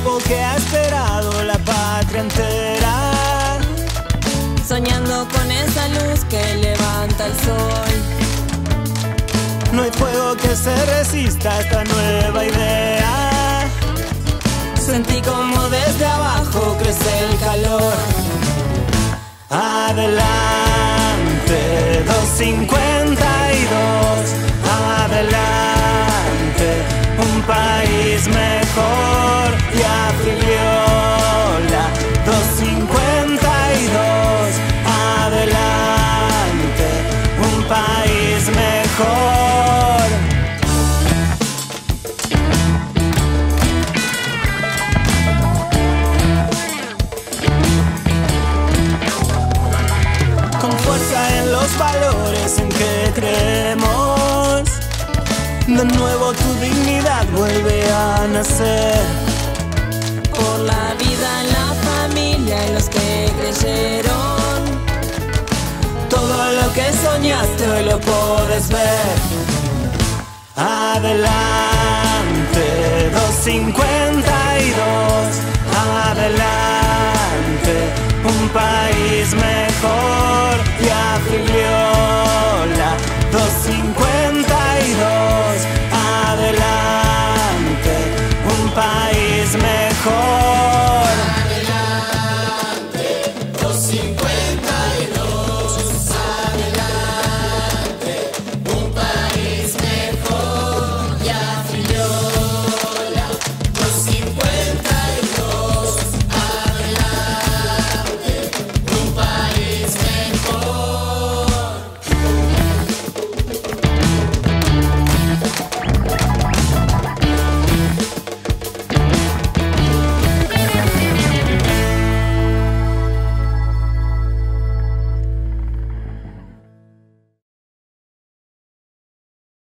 tiempo que ha esperado la patria entera. Soñando con esa luz que levanta el sol. No hay fuego que se resista a esta nueva idea. Sentí como desde abajo crece el calor. Adelante, 252. Adelante, un país mejor. Y Afriviola, 252. Adelante, un país mejor. con fuerza en los valores en que creemos. De nuevo tu dignidad vuelve a nacer. Por la vida, la familia y los que creyeron. Todo lo que soñaste hoy lo puedes ver. Adelante, 252. Adelante, un país mejor. See.